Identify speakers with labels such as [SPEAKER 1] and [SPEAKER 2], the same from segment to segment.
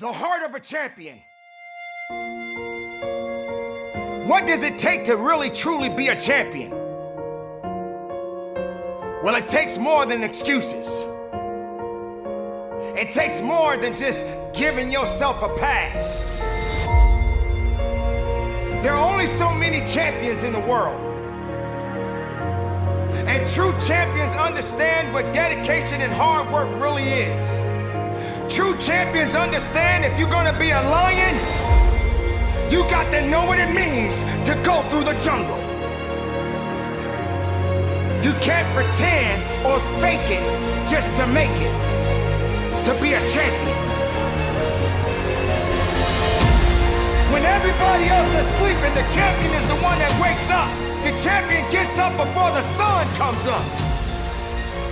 [SPEAKER 1] The heart of a champion. What does it take to really truly be a champion? Well, it takes more than excuses. It takes more than just giving yourself a pass. There are only so many champions in the world. And true champions understand what dedication and hard work really is. True champions understand if you're gonna be a lion, you got to know what it means to go through the jungle. You can't pretend or fake it just to make it, to be a champion. When everybody else is sleeping, the champion is the one that wakes up. The champion gets up before the sun comes up.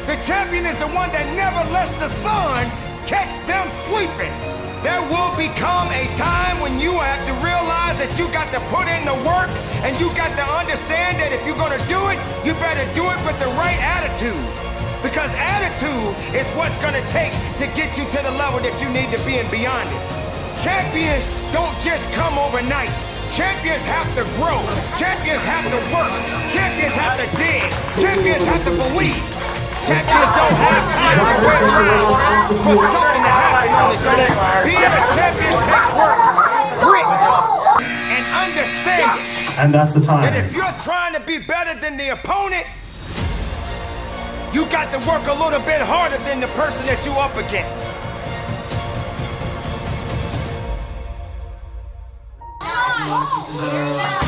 [SPEAKER 1] The champion is the one that never lets the sun catch them sleeping. There will become a time when you have to realize that you got to put in the work and you got to understand that if you're gonna do it, you better do it with the right attitude. Because attitude is what's gonna take to get you to the level that you need to be and beyond it. Champions don't just come overnight. Champions have to grow. Champions have to work. Champions have to dig. Champions have to believe. Champions don't have time to wait around for something to happen on its own. Being a champion takes work, grit, and understanding.
[SPEAKER 2] And that's the
[SPEAKER 1] That
[SPEAKER 2] time.
[SPEAKER 1] if you're trying to be better than the opponent, you got to work a little bit harder than the person that you up against.
[SPEAKER 3] Oh,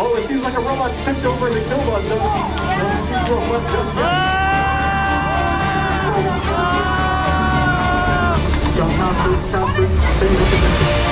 [SPEAKER 3] Oh,
[SPEAKER 2] it seems like a robot's tipped over in the killbot zone. Doesn't seem to have left just yet. At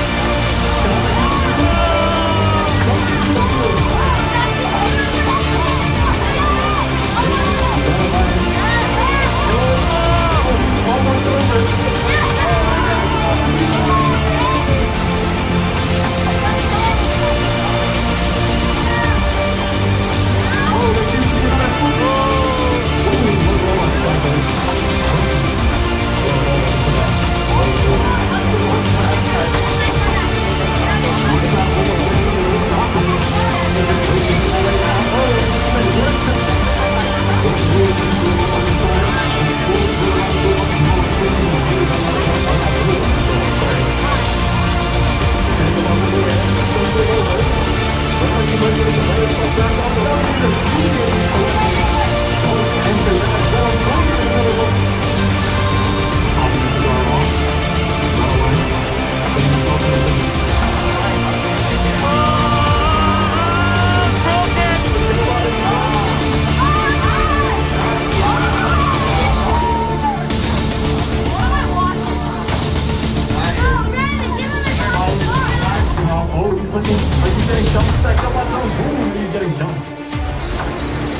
[SPEAKER 2] out of zone. Boom, he's getting dumped.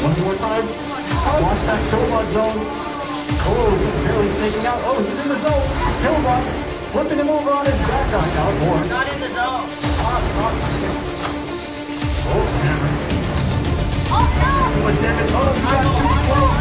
[SPEAKER 2] Once more time. Watch that Killbot zone. Oh, just barely sneaking out. Oh, he's in the zone. Killbot flipping him over on his back on Alvor.
[SPEAKER 4] Not in the zone.
[SPEAKER 2] Oh, damn it. Oh, no. Oh, damn it. Oh, you got too close.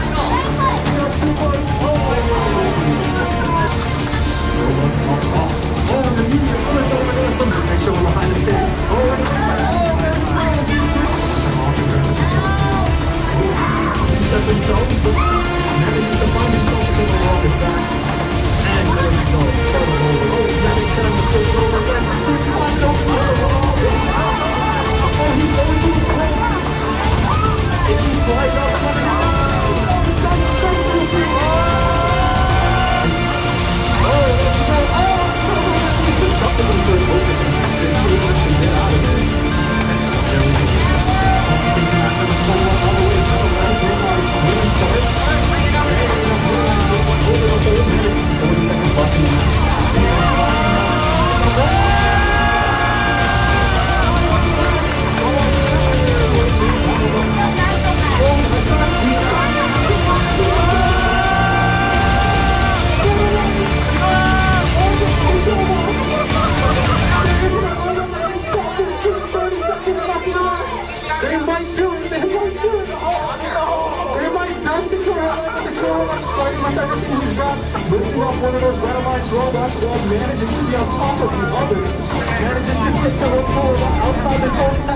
[SPEAKER 2] with everything he's got, lifting up one of those Dynamite's robots while managing to be on top of the other, manages to take the rope forward outside this whole